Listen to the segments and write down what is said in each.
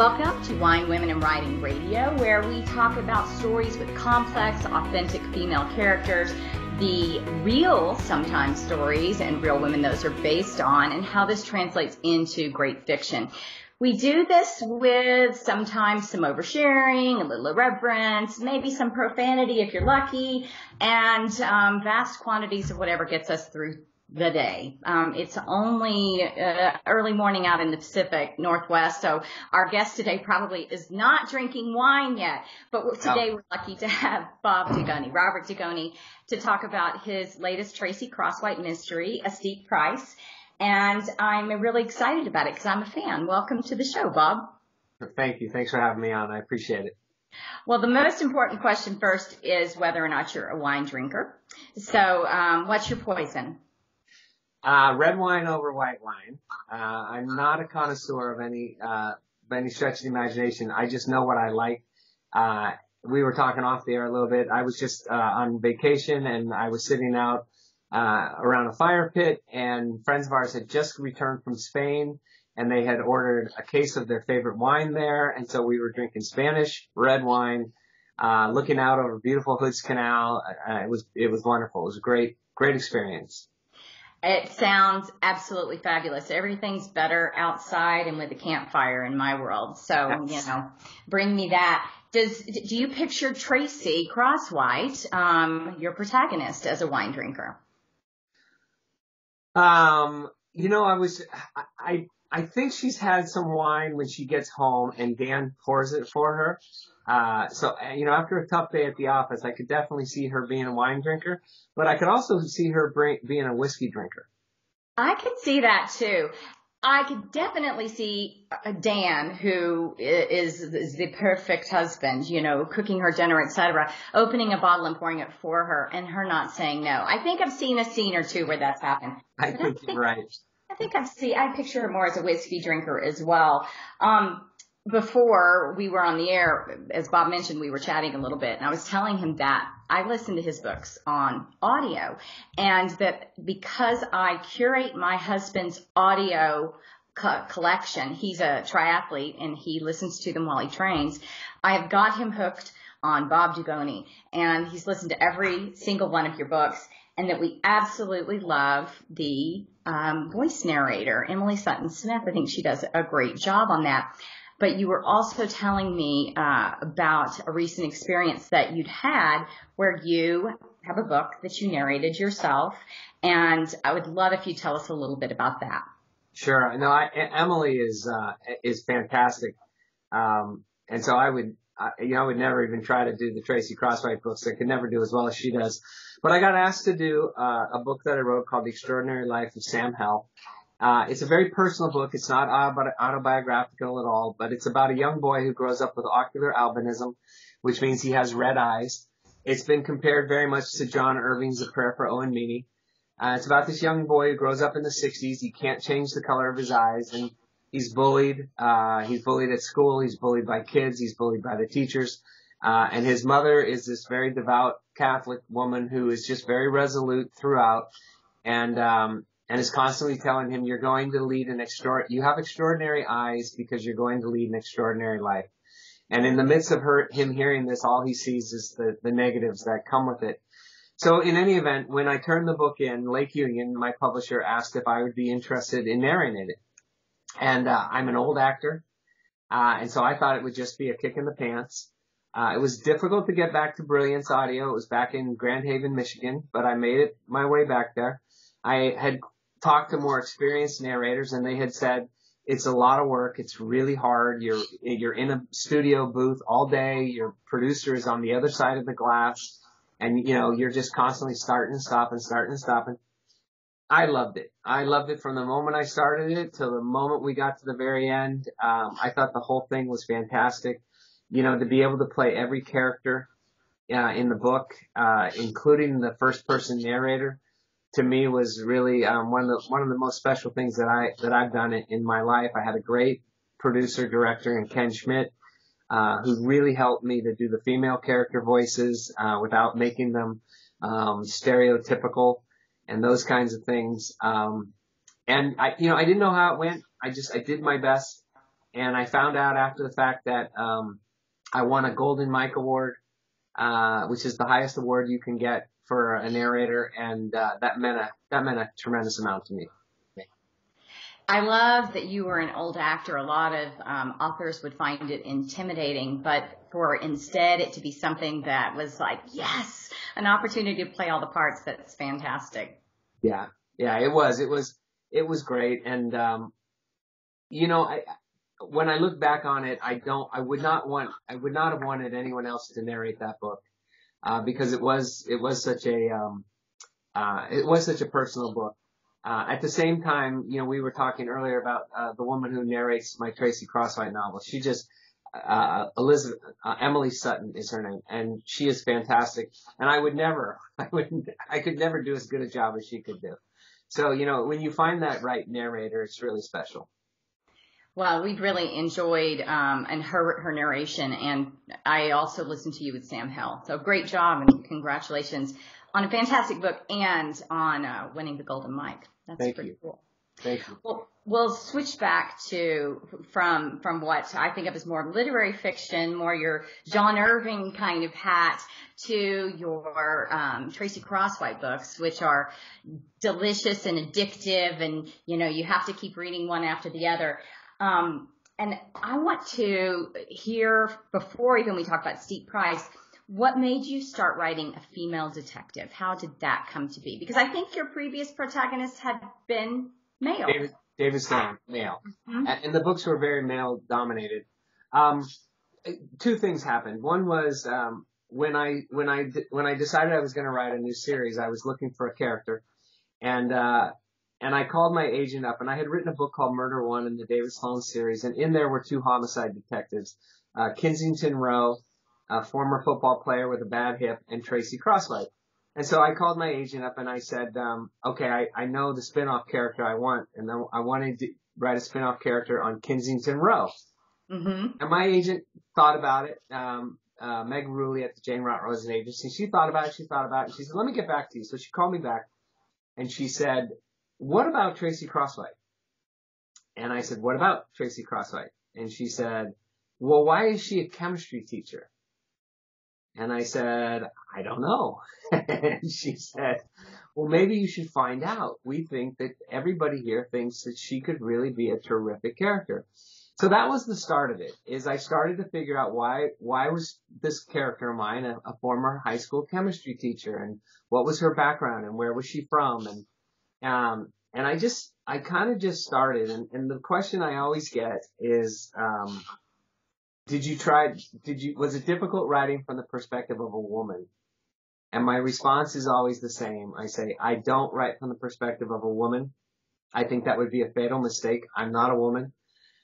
Welcome to Wine, Women, and Writing Radio, where we talk about stories with complex, authentic female characters, the real, sometimes, stories and real women those are based on, and how this translates into great fiction. We do this with sometimes some oversharing, a little irreverence, maybe some profanity if you're lucky, and um, vast quantities of whatever gets us through the day. Um, it's only uh, early morning out in the Pacific Northwest, so our guest today probably is not drinking wine yet. But today we're lucky to have Bob Dugoni, Robert Dugoni, to talk about his latest Tracy Crosswhite mystery, A Steep Price. And I'm really excited about it because I'm a fan. Welcome to the show, Bob. Thank you. Thanks for having me on. I appreciate it. Well, the most important question first is whether or not you're a wine drinker. So, um, what's your poison? Uh, red wine over white wine. Uh, I'm not a connoisseur of any, uh, of any stretch of the imagination. I just know what I like. Uh, we were talking off the air a little bit. I was just, uh, on vacation and I was sitting out, uh, around a fire pit and friends of ours had just returned from Spain and they had ordered a case of their favorite wine there. And so we were drinking Spanish red wine, uh, looking out over beautiful Hoods Canal. Uh, it was, it was wonderful. It was a great, great experience. It sounds absolutely fabulous. Everything's better outside and with a campfire in my world. So, you know, bring me that. Does, do you picture Tracy Crosswhite, um, your protagonist, as a wine drinker? Um, you know, I was, I, I think she's had some wine when she gets home and Dan pours it for her. Uh, so, you know, after a tough day at the office, I could definitely see her being a wine drinker, but I could also see her bring, being a whiskey drinker. I could see that too. I could definitely see Dan, who is, is the perfect husband, you know, cooking her dinner, etc., opening a bottle and pouring it for her, and her not saying no. I think I've seen a scene or two where that's happened. I think, I think, you're right. I think I've seen. I picture her more as a whiskey drinker as well. Um, before we were on the air, as Bob mentioned, we were chatting a little bit, and I was telling him that I listen to his books on audio, and that because I curate my husband's audio co- collection, he's a triathlete and he listens to them while he trains. I have got him hooked on Bob Dugoni, and he's listened to every single one of your books, and that we absolutely love the um, voice narrator, Emily Sutton Smith. I think she does a great job on that but you were also telling me uh, about a recent experience that you'd had where you have a book that you narrated yourself, and I would love if you tell us a little bit about that. Sure. No, I, Emily is uh, is fantastic, um, and so I would, I, you know, I would never even try to do the Tracy Crosswhite books. I could never do as well as she does. But I got asked to do uh, a book that I wrote called The Extraordinary Life of Sam Hell, uh, it's a very personal book. It's not autobiographical at all, but it's about a young boy who grows up with ocular albinism, which means he has red eyes. It's been compared very much to John Irving's A Prayer for Owen Meany. Uh, it's about this young boy who grows up in the 60s. He can't change the color of his eyes, and he's bullied. Uh, he's bullied at school. He's bullied by kids. He's bullied by the teachers. Uh, and his mother is this very devout Catholic woman who is just very resolute throughout. And um, and is constantly telling him, you're going to lead an extra, you have extraordinary eyes because you're going to lead an extraordinary life. And in the midst of her, him hearing this, all he sees is the, the negatives that come with it. So in any event, when I turned the book in, Lake Union, my publisher asked if I would be interested in narrating it. And, uh, I'm an old actor. Uh, and so I thought it would just be a kick in the pants. Uh, it was difficult to get back to Brilliance Audio. It was back in Grand Haven, Michigan, but I made it my way back there. I had talked to more experienced narrators and they had said it's a lot of work. It's really hard. You're you're in a studio booth all day. Your producer is on the other side of the glass, and you know you're just constantly starting and stopping, starting and stopping. I loved it. I loved it from the moment I started it till the moment we got to the very end. Um, I thought the whole thing was fantastic. You know, to be able to play every character uh, in the book, uh, including the first person narrator to me was really um, one of the one of the most special things that I that I've done in, in my life. I had a great producer director in Ken Schmidt, uh, who really helped me to do the female character voices uh, without making them um, stereotypical and those kinds of things. Um, and I, you know, I didn't know how it went. I just I did my best. and I found out after the fact that um, I won a Golden Mike Award, uh, which is the highest award you can get for a narrator, and uh, that meant a that meant a tremendous amount to me. I love that you were an old actor. A lot of um, authors would find it intimidating, but for instead it to be something that was like, yes, an opportunity to play all the parts. That's fantastic. Yeah, yeah, it was. It was. It was great, and um, you know, I when I look back on it, I don't. I would not want. I would not have wanted anyone else to narrate that book uh, because it was. It was such a. Um, uh, it was such a personal book. Uh, at the same time, you know, we were talking earlier about uh, the woman who narrates my Tracy Crosswhite novel. She just uh, Elizabeth uh, Emily Sutton is her name, and she is fantastic. And I would never, I would, I could never do as good a job as she could do. So you know, when you find that right narrator, it's really special. Well, we've really enjoyed um, and her her narration, and I also listened to you with Sam Hill. So great job and congratulations on a fantastic book and on uh, winning the Golden Mike. That's Thank pretty you. cool. Thank you. Well, we'll switch back to from from what I think of as more literary fiction, more your John Irving kind of hat, to your um, Tracy Crosswhite books, which are delicious and addictive, and you know you have to keep reading one after the other. Um, and I want to hear before even we talk about Steep Price what made you start writing a female detective? How did that come to be? Because I think your previous protagonists had been male. David, David Sloan, male. Mm-hmm. And the books were very male dominated. Um, two things happened. One was, um, when I, when I, when I decided I was going to write a new series, I was looking for a character and, uh, and I called my agent up and I had written a book called Murder One in the David Sloan series. And in there were two homicide detectives, uh, Kensington Rowe a former football player with a bad hip, and Tracy Crosswhite. And so I called my agent up and I said, um, okay, I, I know the spinoff character I want, and then I wanted to write a spinoff character on Kensington Rowe. Mm-hmm. And my agent thought about it. Um, uh, Meg Ruley at the Jane Rotrosen agency. She thought about it. She thought about it. And she said, let me get back to you. So she called me back and she said, what about Tracy Crosswhite? And I said, what about Tracy Crosswhite? And she said, well, why is she a chemistry teacher? And I said, I don't know. and she said, well, maybe you should find out. We think that everybody here thinks that she could really be a terrific character. So that was the start of it, is I started to figure out why, why was this character of mine a, a former high school chemistry teacher and what was her background and where was she from? And, um, and I just, I kind of just started and, and the question I always get is, um, did you try, did you, was it difficult writing from the perspective of a woman? And my response is always the same. I say, I don't write from the perspective of a woman. I think that would be a fatal mistake. I'm not a woman.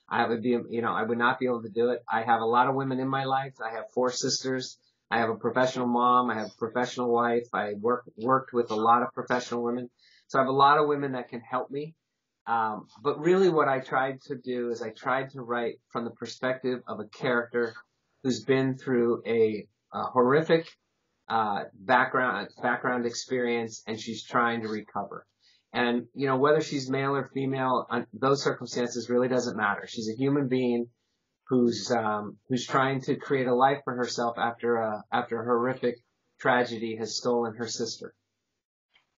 I would be, you know, I would not be able to do it. I have a lot of women in my life. I have four sisters. I have a professional mom. I have a professional wife. I work, worked with a lot of professional women. So I have a lot of women that can help me. Um, but really what I tried to do is I tried to write from the perspective of a character who's been through a, a horrific uh, background background experience and she's trying to recover. And you know whether she's male or female, those circumstances really doesn't matter. She's a human being who's um, who's trying to create a life for herself after a after a horrific tragedy has stolen her sister.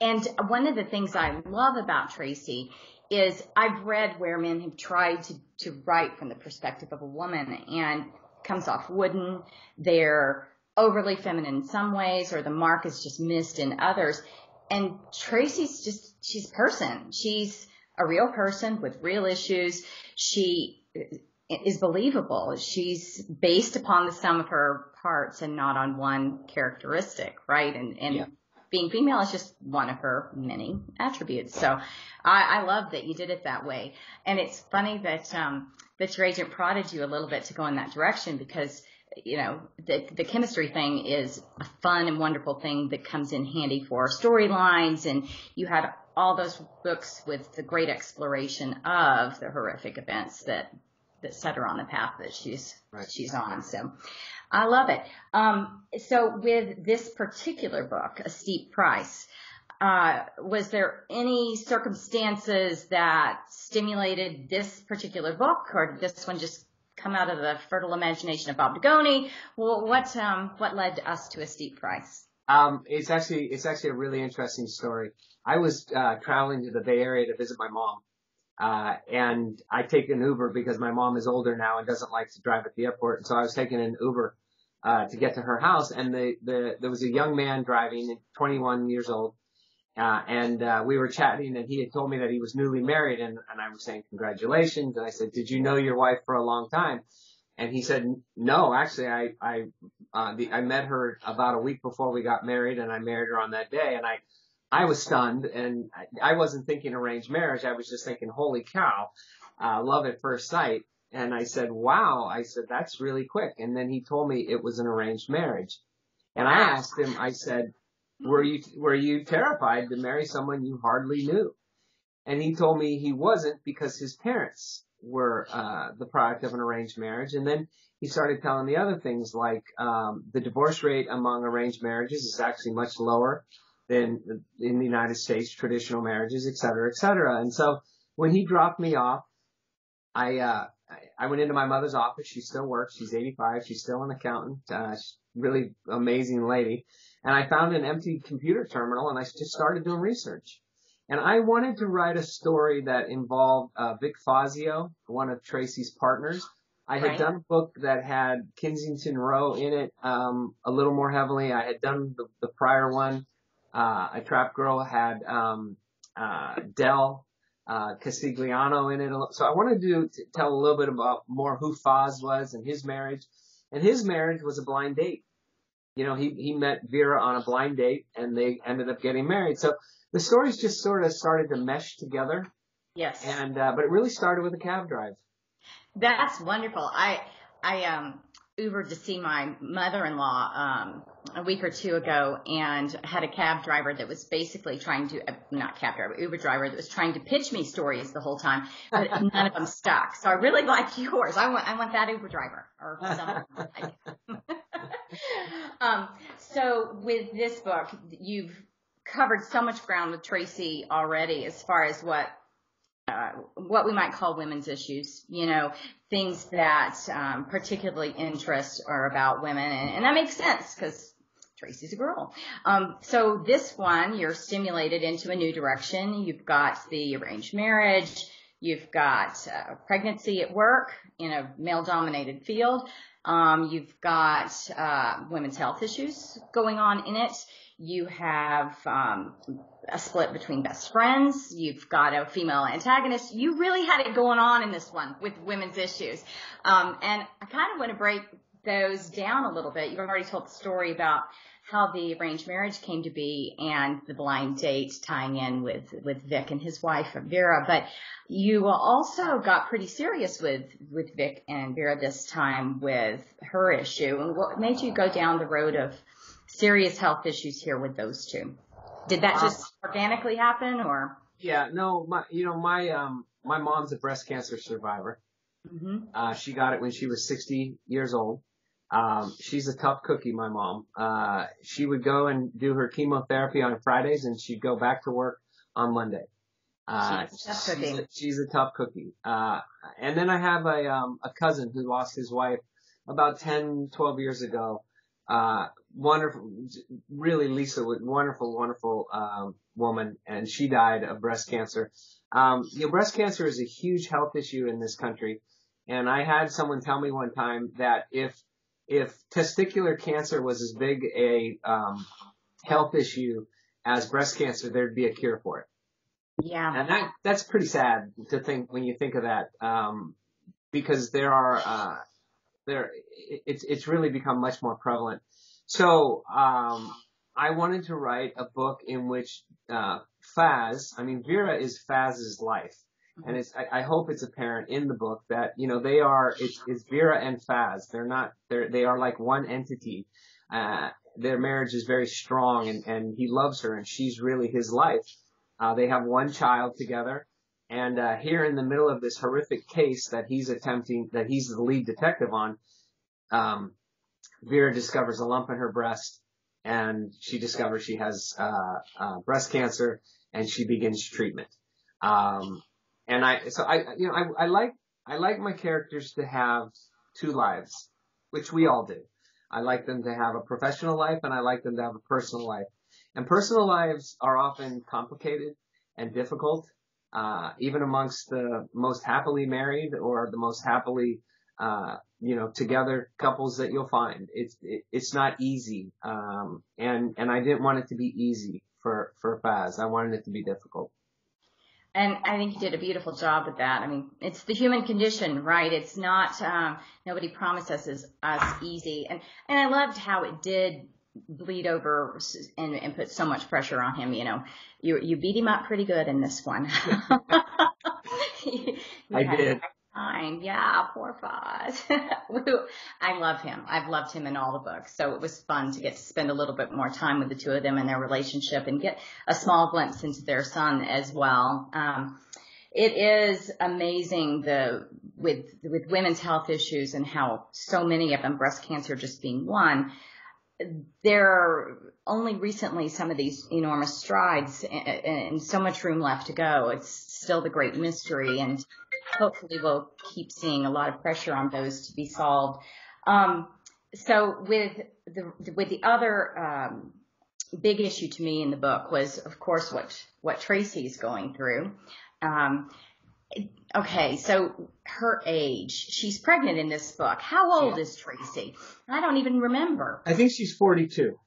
And one of the things I love about Tracy is I've read where men have tried to, to write from the perspective of a woman and comes off wooden. They're overly feminine in some ways or the mark is just missed in others. And Tracy's just, she's person. She's a real person with real issues. She is believable. She's based upon the sum of her parts and not on one characteristic, right? And, and yeah being female is just one of her many attributes. So I, I love that you did it that way. And it's funny that, um, that your agent prodded you a little bit to go in that direction because, you know, the, the chemistry thing is a fun and wonderful thing that comes in handy for storylines. And you had all those books with the great exploration of the horrific events that, that set her on the path that she's, right. she's on. So, I love it. Um, so with this particular book, A Steep Price, uh, was there any circumstances that stimulated this particular book, or did this one just come out of the fertile imagination of Bob Dugoni? Well, what um, what led us to a steep price? Um, it's actually it's actually a really interesting story. I was uh, traveling to the Bay Area to visit my mom, uh, and I take an Uber because my mom is older now and doesn't like to drive at the airport. And so I was taking an Uber uh, to get to her house, and the, the there was a young man driving, 21 years old, uh, and uh, we were chatting, and he had told me that he was newly married, and, and I was saying congratulations, and I said, did you know your wife for a long time? And he said, no, actually, I I uh, the, I met her about a week before we got married, and I married her on that day, and I I was stunned, and I, wasn't thinking arranged marriage, I was just thinking, holy cow, uh, love at first sight. And I said, wow, I said, that's really quick. And then he told me it was an arranged marriage. And I asked him, I said, were you, were you terrified to marry someone you hardly knew? And he told me he wasn't because his parents were, uh, the product of an arranged marriage. And then he started telling me other things like, um, the divorce rate among arranged marriages is actually much lower than in the United States, traditional marriages, et cetera, et cetera. And so when he dropped me off, I, uh, I went into my mother's office. She still works. She's 85. She's still an accountant. Uh, she's really amazing lady. And I found an empty computer terminal and I just started doing research. And I wanted to write a story that involved uh, Vic Fazzio, one of Tracy's partners. I had right. done a book that had Kensington Rowe in it um, a little more heavily. I had done the, the prior one. Uh, a Trapped Girl had um, uh, Del uh, Castigliano in it. So I wanted to, to tell a little bit about more who Faz was and his marriage. And his marriage was a blind date. You know, he, he met Vera on a blind date and they ended up getting married. So the stories just sort of started to mesh together. Yes. And, uh, but it really started with a cab drive. That's wonderful. I, I, um, Ubered to see my mother-in-law um, a week or two ago, and had a cab driver that was basically trying to uh, not cab driver, Uber driver that was trying to pitch me stories the whole time, but none of them stuck. So I really like yours. I want I want that Uber driver or something. um, so with this book, you've covered so much ground with Tracy already as far as what uh, what we might call women's issues, you know, things that um, particularly interest or about women, and, and that makes sense because Tracy's a girl. Um, so this one, you're stimulated into a new direction. You've got the arranged marriage. You've got uh, pregnancy at work in a male-dominated field. Um, you've got uh, women's health issues going on in it. You have um, a split between best friends. You've got a female antagonist. You really had it going on in this one with women's issues. Um, and I kind of want to break those down a little bit. You've already told the story about how the arranged marriage came to be and the blind date tying in with, with Vic and his wife Vera. But you also got pretty serious with, with Vic and Vera this time with her issue. And what made you go down the road of serious health issues here with those two. Did that just um, organically happen or? Yeah, no, my, you know, my, um, my mom's a breast cancer survivor. Mm-hmm. Uh, she got it when she was 60 years old. Um, she's a tough cookie, my mom. Uh, she would go and do her chemotherapy on Fridays and she'd go back to work on Monday. Uh, she's, a, she's a tough cookie. Uh, and then I have a, um, a cousin who lost his wife about 10, 12 years ago. Uh, wonderful, really Lisa, was wonderful, wonderful um, woman, and she died of breast cancer. Um, you know, breast cancer is a huge health issue in this country, and I had someone tell me one time that if if testicular cancer was as big a um, health issue as breast cancer, there'd be a cure for it. Yeah, and that that's pretty sad to think when you think of that, um, because there are uh, there it's it's really become much more prevalent. So um, I wanted to write a book in which uh, Faz, I mean Vera is Faz's life, and it's I, I hope it's apparent in the book that you know they are it's, it's Vera and Faz. They're not they're they are like one entity. Uh, their marriage is very strong, and and he loves her, and she's really his life. Uh, they have one child together. And uh, here in the middle of this horrific case that he's attempting, that he's the lead detective on, um, Vera discovers a lump in her breast and she discovers she has uh, uh, breast cancer, and she begins treatment. Um, and I, so I, you know, I, I like, I like my characters to have two lives, which we all do. I like them to have a professional life, and I like them to have a personal life. And personal lives are often complicated and difficult, uh, even amongst the most happily married or the most happily, uh, you know, together couples that you'll find. It's it, it's not easy, um, and and I didn't want it to be easy for for Faz. I wanted it to be difficult. And I think you did a beautiful job with that. I mean, it's the human condition, right? It's not, um, nobody promises us as, us easy. And, and I loved how it did bleed over and, and put so much pressure on him. You know, you, you beat him up pretty good in this one. I did. Fine. Yeah, poor Faz. I love him. I've loved him in all the books. So it was fun to get to spend a little bit more time with the two of them and their relationship and get a small glimpse into their son as well. Um, it is amazing the with with women's health issues and how so many of them breast cancer just being one there are only recently some of these enormous strides and, so much room left to go. It's still the great mystery and hopefully we'll keep seeing a lot of pressure on those to be solved. Um, so with the, with the other, um, big issue to me in the book was, of course, what, what Tracy is going through. Um, okay, so her age. She's pregnant in this book. How old yeah. is Tracy? I don't even remember. I think she's 42.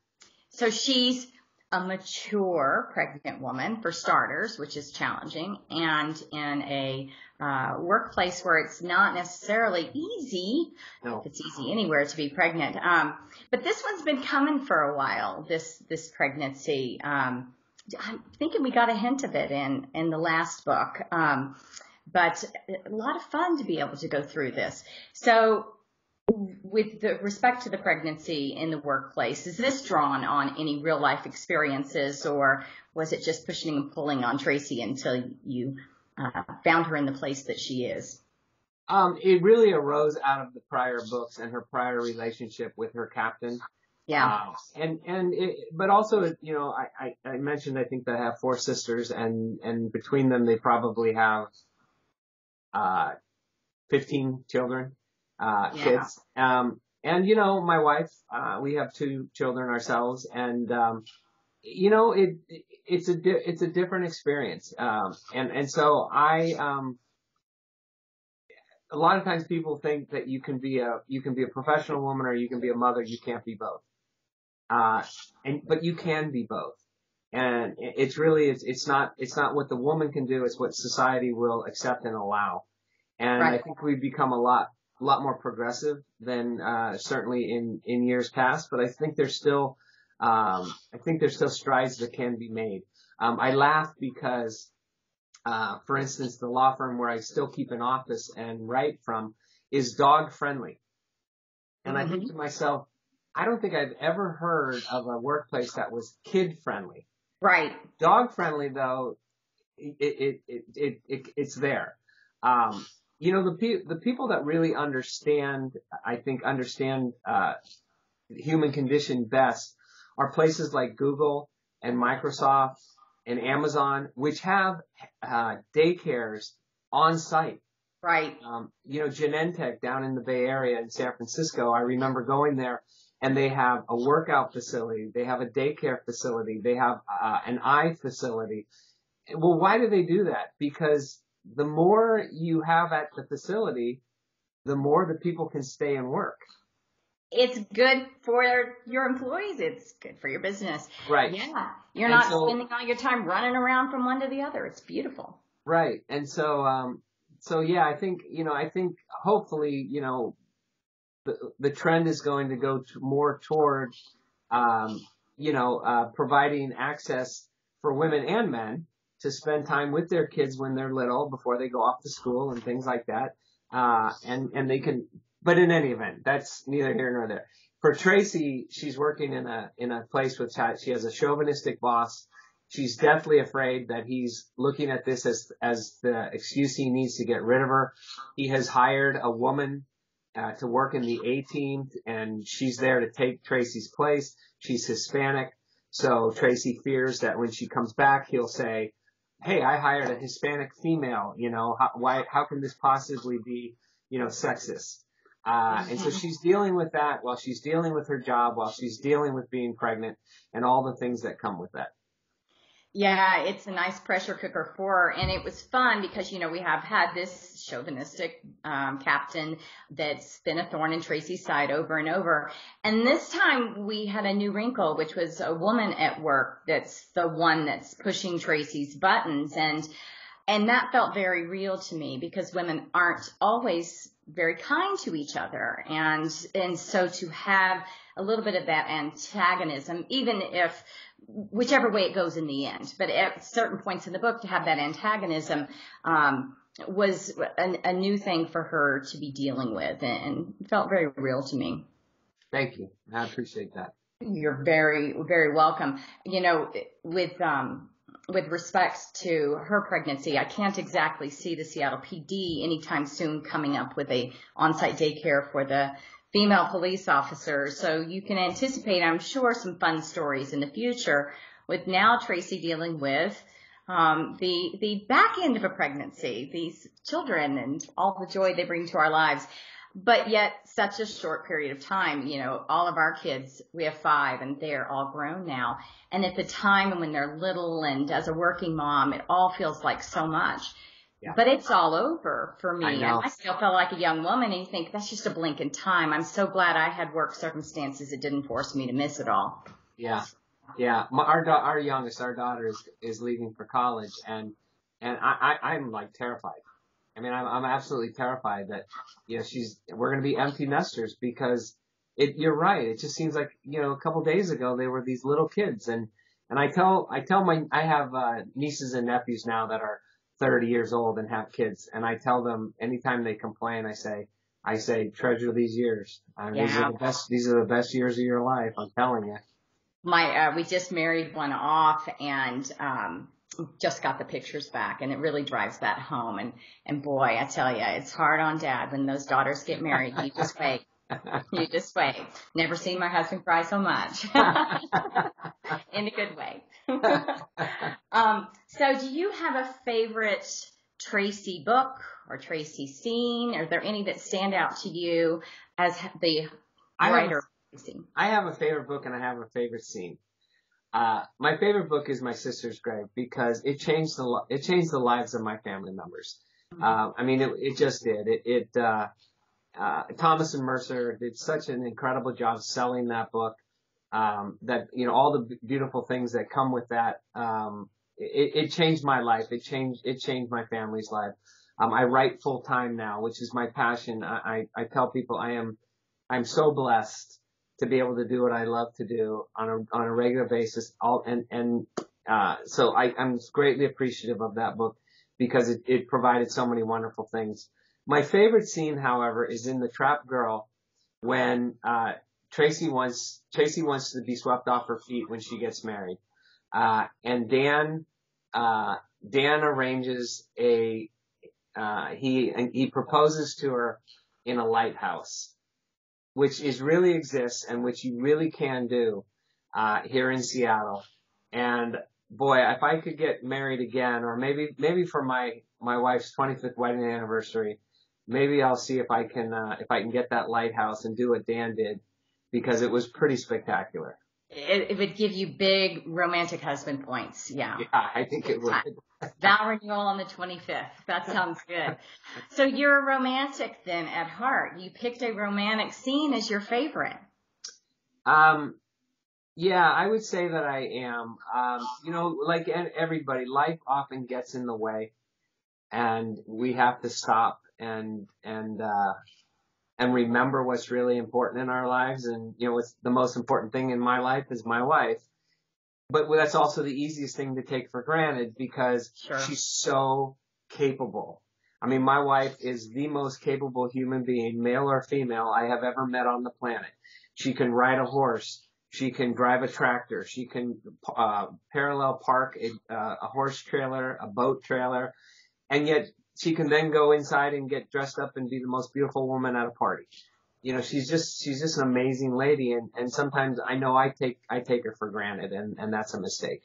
So she's a mature pregnant woman for starters, which is challenging, and in a uh, workplace where it's not necessarily easy. No. It's easy anywhere to be pregnant. Um, but this one's been coming for a while. This this pregnancy. Um, I'm thinking we got a hint of it in in the last book. Um, but a lot of fun to be able to go through this. So with the respect to the pregnancy in the workplace, is this drawn on any real life experiences or was it just pushing and pulling on Tracy until you uh, found her in the place that she is? Um, it really arose out of the prior books and her prior relationship with her captain. Yeah. Uh, and, and, it, but also, you know, I, I, I mentioned, I think they have four sisters and, and between them, they probably have uh, 15 children, uh, yeah. kids. Um, and you know, my wife, uh, we have two children ourselves and, um, you know, it, it's a, di- it's a different experience. Um, and, and so I, um, a lot of times people think that you can be a, you can be a professional woman or you can be a mother. You can't be both. Uh, and, but you can be both and it's really it's it's not it's not what the woman can do it's what society will accept and allow and right. i think we've become a lot a lot more progressive than uh, certainly in in years past but i think there's still um, i think there's still strides that can be made um, i laugh because uh, for instance the law firm where i still keep an office and write from is dog friendly and mm-hmm. i think mm-hmm. to myself I don't think I've ever heard of a workplace that was kid friendly. Right. Dog friendly though, it, it, it, it, it it's there. Um, you know, the, pe- the people that really understand, I think understand, uh, human condition best are places like Google and Microsoft and Amazon, which have, uh, daycares on site. Right. Um, you know, Genentech down in the Bay Area in San Francisco, I remember going there and they have a workout facility, they have a daycare facility, they have uh, an eye facility. Well, why do they do that? Because the more you have at the facility, the more the people can stay and work. It's good for your employees. It's good for your business. Right. Yeah. You're and not so, spending all your time running around from one to the other. It's beautiful. Right. And so, um, so yeah, I think, you know, I think hopefully, you know, the, the trend is going to go to more toward, um, you know, uh, providing access for women and men to spend time with their kids when they're little before they go off to school and things like that. Uh, and, and they can, but in any event, that's neither here nor there. For Tracy, she's working in a, in a place with, she has a chauvinistic boss. She's deathly afraid that he's looking at this as, as the excuse he needs to get rid of her. He has hired a woman uh, to work in the A team, and she's there to take Tracy's place. She's Hispanic, so Tracy fears that when she comes back, he'll say, "Hey, I hired a Hispanic female. You know, how, why? How can this possibly be, you know, sexist?" Uh, and so she's dealing with that while she's dealing with her job, while she's dealing with being pregnant, and all the things that come with that. Yeah, it's a nice pressure cooker for her. And it was fun because, you know, we have had this chauvinistic um, captain that's been a thorn in Tracy's side over and over. And this time we had a new wrinkle, which was a woman at work that's the one that's pushing Tracy's buttons. And, and that felt very real to me because women aren't always very kind to each other. And, and so to have a little bit of that antagonism, even if whichever way it goes in the end. But at certain points in the book, to have that antagonism um, was a, a, new thing for her to be dealing with, and felt very real to me. Thank you. I appreciate that. You're very, very welcome. You know, with um, with respect to her pregnancy, I can't exactly see the Seattle PD anytime soon coming up with a on-site daycare for the female police officers. So you can anticipate, I'm sure, some fun stories in the future with now Tracy dealing with um, the the back end of a pregnancy, these children and all the joy they bring to our lives. But yet, such a short period of time. You know, all of our kids, we have five, and they're all grown now. And at the time when they're little, and as a working mom, it all feels like so much. Yeah. But it's all over for me. I, know. I still felt like a young woman and you think that's just a blink in time. I'm so glad I had work circumstances that didn't force me to miss it all. Yeah. Yeah. My, our, our youngest, our daughter is, is leaving for college and, and I, I, I'm like terrified. I mean, I'm, I'm absolutely terrified that, you know, she's, we're going to be empty nesters because it, you're right. It just seems like, you know, a couple days ago they were these little kids and, and I tell, I tell my, I have, uh, nieces and nephews now that are, 30 years old and have kids. And I tell them anytime they complain, I say, I say, treasure these years. I mean, yeah. These are the best, these are the best years of your life. I'm telling you. My, uh, we just married one off and, um, just got the pictures back and it really drives that home. And, and boy, I tell you, it's hard on dad when those daughters get married. You just wait. you just wait. Never seen my husband cry so much. In a good way. um, so do you have a favorite Tracy book or Tracy scene? Are there any that stand out to you as the writer? I have, I have a favorite book and I have a favorite scene. Uh, my favorite book is My Sister's Grave because it changed the it changed the lives of my family members. Mm-hmm. Uh, I mean, it, it just did. It, it uh, uh, Thomas and Mercer did such an incredible job selling that book. Um, that you know all the beautiful things that come with that. Um, it, it changed my life. It changed it changed my family's life. Um, I write full time now, which is my passion. I, I, I tell people I am I'm so blessed to be able to do what I love to do on a on a regular basis. All and and uh, so I, I'm greatly appreciative of that book because it, it provided so many wonderful things. My favorite scene, however, is in The Trapped Girl when uh, Tracy wants Tracy wants to be swept off her feet when she gets married, uh, and Dan uh, Dan arranges a uh, he he proposes to her in a lighthouse, which is really exists and which you really can do uh, here in Seattle. And boy, if I could get married again, or maybe maybe for my my wife's 25th wedding anniversary, maybe I'll see if I can uh, if I can get that lighthouse and do what Dan did because it was pretty spectacular. It, it would give you big romantic husband points. Yeah. Yeah, I think it would. Vow renewal on the 25th. That sounds good. so you're a romantic then at heart. You picked a romantic scene as your favorite. Um, yeah, I would say that I am. Um, you know, like everybody, life often gets in the way and we have to stop and and uh, and remember what's really important in our lives. And you know, what's the most important thing in my life is my wife. But that's also the easiest thing to take for granted because sure. she's so capable. I mean, my wife is the most capable human being, male or female, I have ever met on the planet. She can ride a horse. She can drive a tractor. She can uh, parallel park a, uh, a horse trailer, a boat trailer and yet she can then go inside and get dressed up and be the most beautiful woman at a party. You know, she's just she's just an amazing lady, and and sometimes I know I take I take her for granted, and and that's a mistake.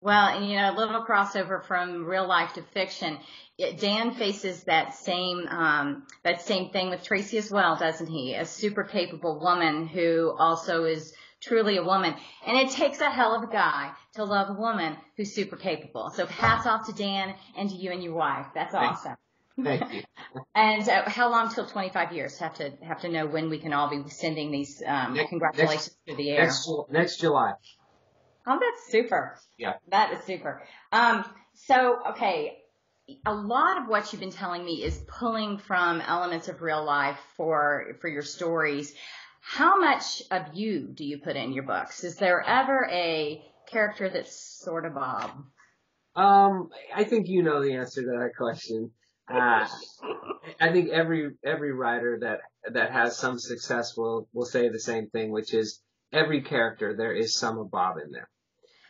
Well, and you know, a little crossover from real life to fiction. It, Dan faces that same um, that same thing with Tracy as well, doesn't he? A super capable woman who also is truly a woman. And it takes a hell of a guy to love a woman who's super capable. So hats off to Dan and to you and your wife. That's awesome. Thank you. and uh, how long till 25 years? Have to have to know when we can all be sending these um, Next- congratulations to the air. Next next July. Oh, that's super. Yeah. That is super. Um, so, okay, a lot of what you've been telling me is pulling from elements of real life for for your stories. How much of you do you put in your books? Is there ever a character that's sort of Bob? Um, I think you know the answer to that question. Uh, I think every every writer that that has some success will will say the same thing, which is every character there is some of Bob in there.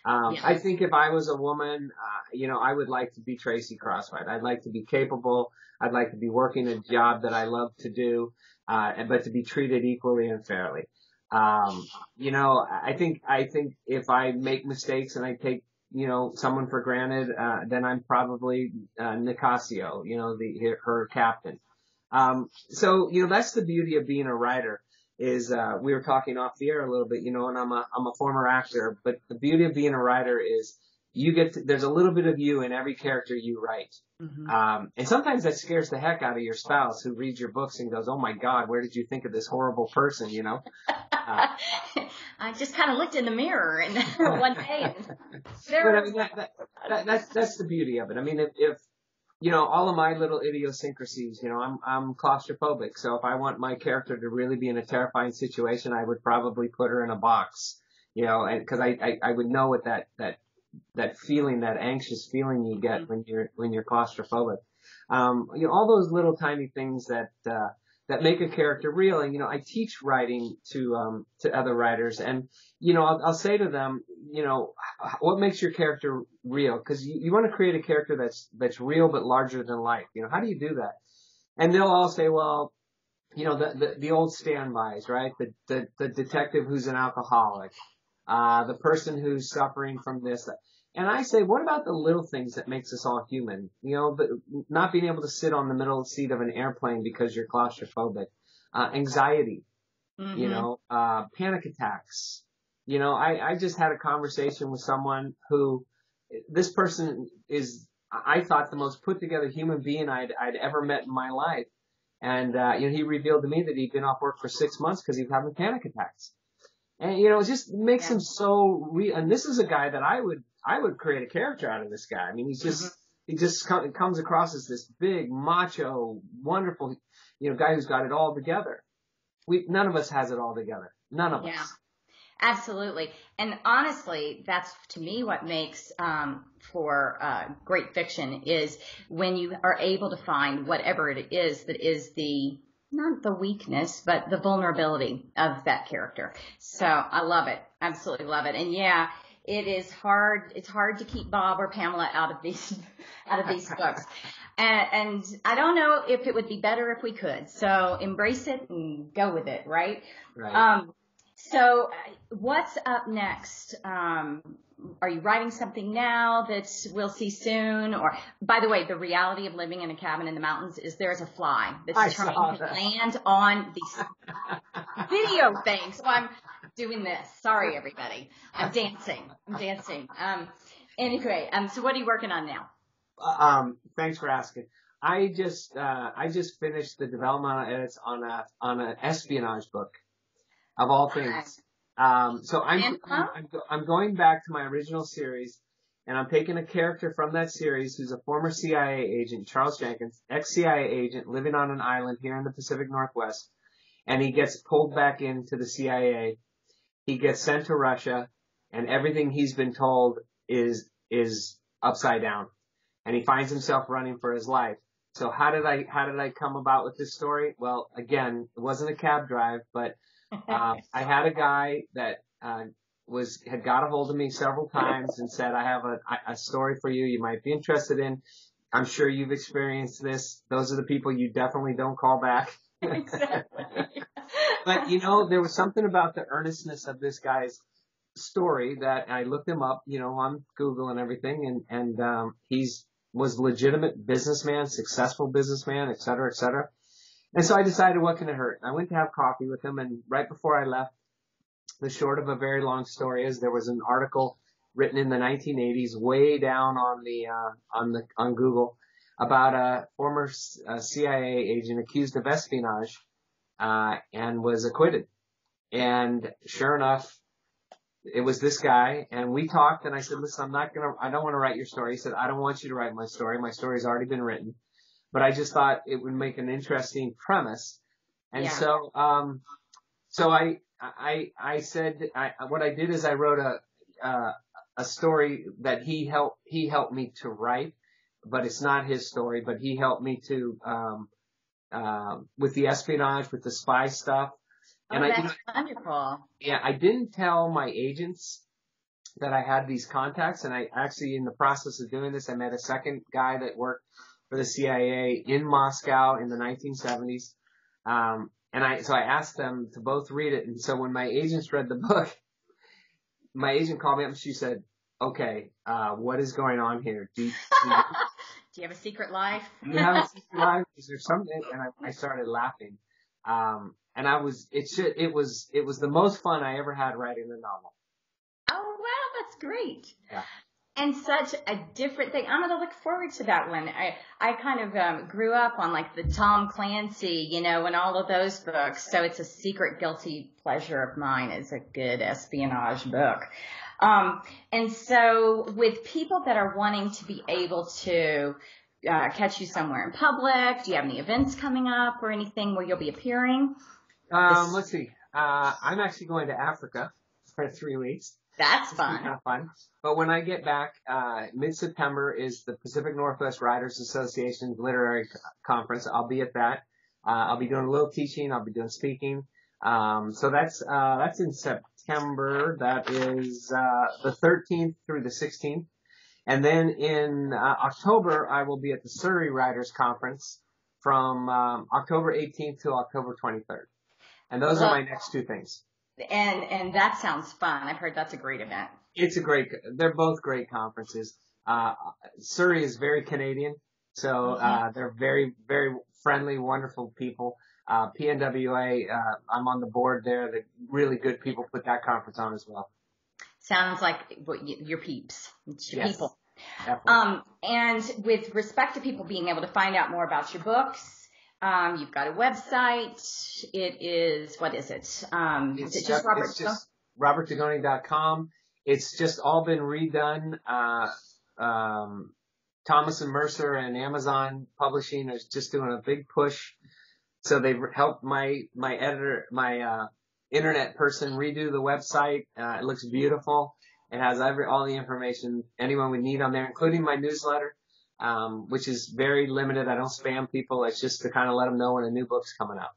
Um, Yeah. I think if I was a woman, uh, you know, I would like to be Tracy Crosswhite. I'd like to be capable. I'd like to be working a job that I love to do, uh, and- but to be treated equally and fairly. Um, you know, I think I think if I make mistakes and I take you know someone for granted, uh, then I'm probably uh, Nolasco, you know, the her, her captain. Um, so you know that's the beauty of being a writer is uh, we were talking off the air a little bit, you know, and I'm a I'm a former actor, but the beauty of being a writer is you get to, there's a little bit of you in every character you write. Mm-hmm. Um, and sometimes that scares the heck out of your spouse who reads your books and goes, "Oh my God, where did you think of this horrible person?" You know. Uh, I just kind of looked in the mirror and one day, and But there I mean, that, that, that, that's that's the beauty of it. I mean, if, if you know all of my little idiosyncrasies, you know, I'm I'm claustrophobic, so if I want my character to really be in a terrifying situation, I would probably put her in a box, you know, and because I, I I would know what that that that feeling, that anxious feeling you get when you're when you're claustrophobic. Um, you know, all those little tiny things that uh, that make a character real. And you know, I teach writing to um, to other writers, and you know, I'll, I'll say to them, you know, what makes your character real? Because you, you want to create a character that's that's real but larger than life. You know, how do you do that? And they'll all say, well, you know, the the, the old standbys, right? The, the the detective who's an alcoholic, uh, the person who's suffering from this. And I say, what about the little things that makes us all human? You know, the, not being able to sit on the middle seat of an airplane because you're claustrophobic, uh, anxiety, Mhm. you know, uh, panic attacks. You know, I, I just had a conversation with someone who, this person is, I thought the most put together human being I'd, I'd ever met in my life. And, uh, you know, he revealed to me that he'd been off work for six months because he was having panic attacks. And, you know, it just makes Yeah. him so re, and this is a guy that I would, I would create a character out of this guy. I mean, he's just, he just com- comes across as this big, macho, wonderful, you know, guy who's got it all together. We, none of us has it all together. None of Yeah. us. Absolutely. And honestly, that's to me what makes um, for uh, great fiction is when you are able to find whatever it is that is the not the weakness, but the vulnerability of that character. So I love it. Absolutely love it. And yeah, it is hard. It's hard to keep Bob or Pamela out of these out of these books. And, and I don't know if it would be better if we could. So embrace it and go with it, right? Right. Um, so uh, what's up next? Um, are you writing something now that we'll see soon? Or, by the way, the reality of living in a cabin in the mountains is there's a fly that's saw trying to that. land on the video thing. So I'm doing this. Sorry, everybody. I'm dancing. I'm dancing. Um, anyway, um, so what are you working on now? um, thanks for asking. I just, uh, I just finished the developmental edits on a, on an espionage book of all things. Um, so I'm, I'm, I'm going back to my original series and I'm taking a character from that series who's a former CIA agent, Charles Jenkins, ex-CIA agent living on an island here in the Pacific Northwest. And he gets pulled back into the CIA. He gets sent to Russia and everything he's been told is, is upside down. And he finds himself running for his life. So how did I, how did I come about with this story? Well, again, it wasn't a cab drive, but um, I had a guy that uh, was had got a hold of me several times and said, "I have a, a story for you. You might be interested in." I'm sure you've experienced this. Those are the people you definitely don't call back. exactly. But you know, there was something about the earnestness of this guy's story that I looked him up, you know, on Google and everything, and and um, he's was legitimate businessman, successful businessman, et cetera, et cetera. And so I decided, what can it hurt? I went to have coffee with him, and right before I left, the short of a very long story is there was an article written in the 1980s, way down on the uh, on the on Google, about a former uh, CIA agent accused of espionage uh, and was acquitted. And sure enough, it was this guy, and we talked, and I said, "Listen, I'm not gonna, I don't want to write your story." He said, "I don't want you to write my story. My story's already been written." But I just thought it would make an interesting premise, and Yeah. so, um, so I, I, I said, I, what I did is I wrote a, uh, a story that he helped, he helped me to write, but it's not his story, but he helped me to, um, uh, with the espionage, with the spy stuff. And oh, I, you that's wonderful. yeah, I didn't tell my agents that I had these contacts, and I actually, in the process of doing this, I met a second guy that worked for the CIA in Moscow in the 1970s. Um, and I, so I asked them to both read it. And so when my agents read the book, my agent called me up and she said, okay, uh, what is going on here? Do do you Do you have a secret life? you have a secret life? Is there something? And I, I started laughing. Um, and I was, it should, it was, it was the most fun I ever had writing a novel. Oh wow, that's great. Yeah. And such a different thing. I'm gonna look forward to that one. I I kind of um, grew up on like the Tom Clancy, you know, and all of those books. So it's a secret guilty pleasure of mine. It's a good espionage book. Um, and so with people that are wanting to be able to uh, catch you somewhere in public, do you have any events coming up or anything where you'll be appearing? Um, let's see. Uh, I'm actually going to Africa for three weeks. That's It's kind fun. of fun. But when I get back, uh, mid-September is the Pacific Northwest Writers Association Literary Conference. I'll be at that. Uh, I'll be doing a little teaching. I'll be doing speaking. Um, so that's, uh, that's in September. That is, uh, the 13th through the 16th. And then in, uh, October, I will be at the Surrey Writers Conference from, um, October 18th to October 23rd. And those are my next two things. And and that sounds fun. I've heard that's a great event. It's a great. They're both great conferences. Uh, Surrey is very Canadian, so uh, they're very, very friendly, wonderful people. Uh, PNWA, uh, I'm on the board there. The really good people put that conference on as well. Sounds like your peeps. It's your Yes. people. Definitely. Um, and with respect to people being able to find out more about your books, um, you've got a website. It is what is it? Um, is it just Robert? it's just robertdugoni.com. It's just all been redone. Uh, um, Thomas and Mercer and Amazon Publishing is just doing a big push. So they've helped my, my editor, my, uh, internet person redo the website. Uh, it looks beautiful. It has every, all the information anyone would need on there, including my newsletter, um, which is very limited. I don't spam people. It's just to kind of let them know when a new book's coming out.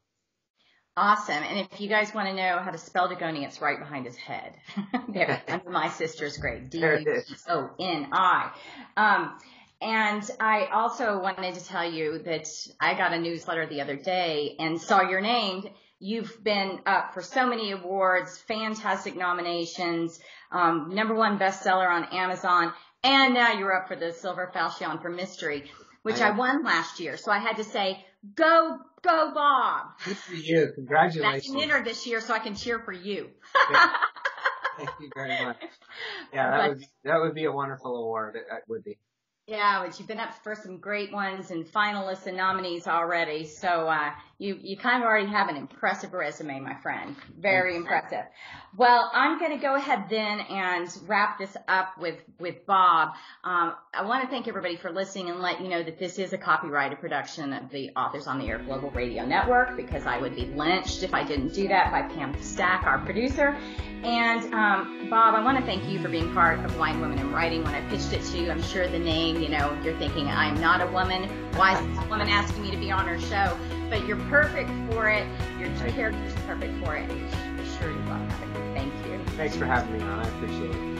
Awesome. And if you guys want to know how to spell Dugoni, it's right behind his head. there, under my sister's grade. D There it U is. O N I. Um, and I also wanted to tell you that I got a newsletter the other day and saw your name. You've been up for so many awards, fantastic nominations, um, number one bestseller on Amazon, and now you're up for the Silver Falchion for Mystery, which I I won last year. So I had to say, go, go Bob. Good for you. Congratulations. in dinner this year so I can cheer for you. Thank you very much. Yeah, that But- would that would be a wonderful award. It, it would be. Yeah, but you've been up for some great ones and finalists and nominees already. So uh, you you kind of already have an impressive resume, my friend. Very impressive. Well, I'm going to go ahead then and wrap this up with with Bob. Um, I want to thank everybody for listening and let you know that this is a copyrighted production of the Authors on the Air Global Radio Network because I would be lynched if I didn't do that by Pam Stack, our producer. And um, Bob, I want to thank you for being part of Wine Women in Writing. When I pitched it to you, I'm sure the name, you know, you're thinking, I'm not a woman. Why is this woman asking me to be on her show? But you're perfect for it. Your character's perfect for it. And sure you love it. Thank you. Thanks for having me on. I appreciate it.